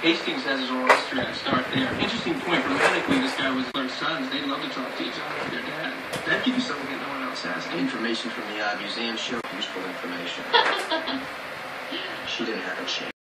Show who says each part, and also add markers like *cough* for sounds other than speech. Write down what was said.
Speaker 1: Hastings has his oral history. I start there. Interesting point. Grammatically, this guy was their sons. They love to talk to each other. with Their dad. That gives you something that no one else has.
Speaker 2: Information from the uh, museum showed useful information. *laughs* she didn't have a chance.